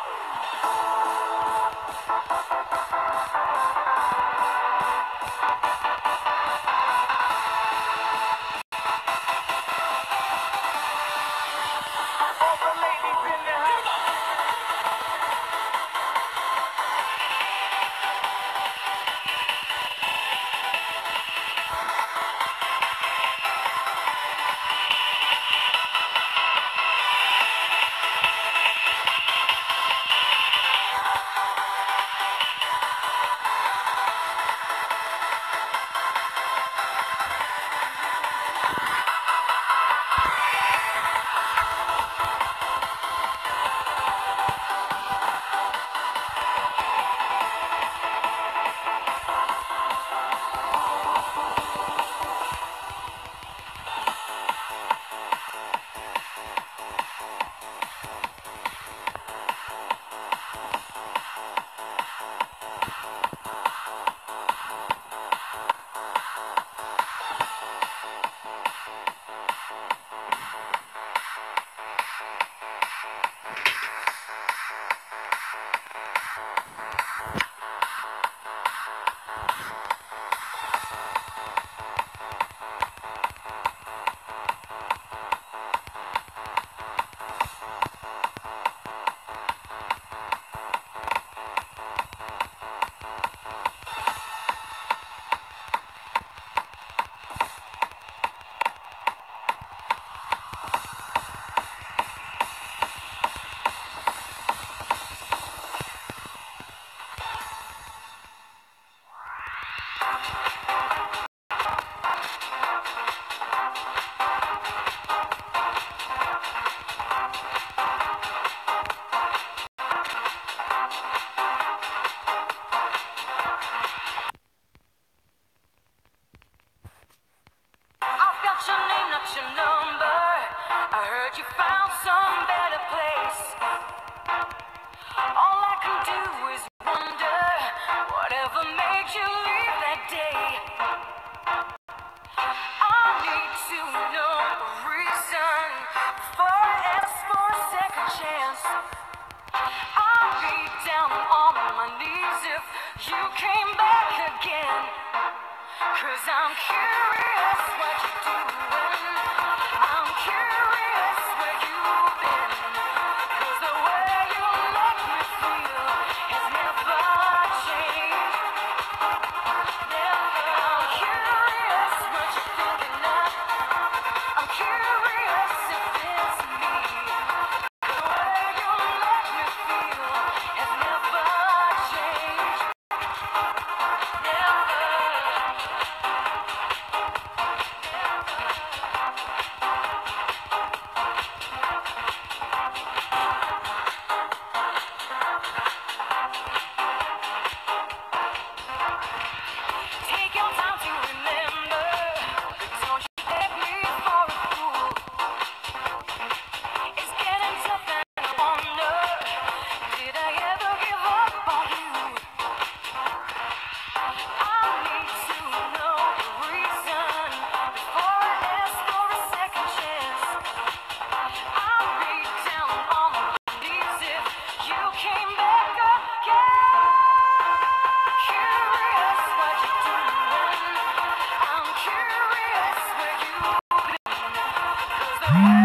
Oh! Cause I'm curious what you're doing. I'm curious Yeah.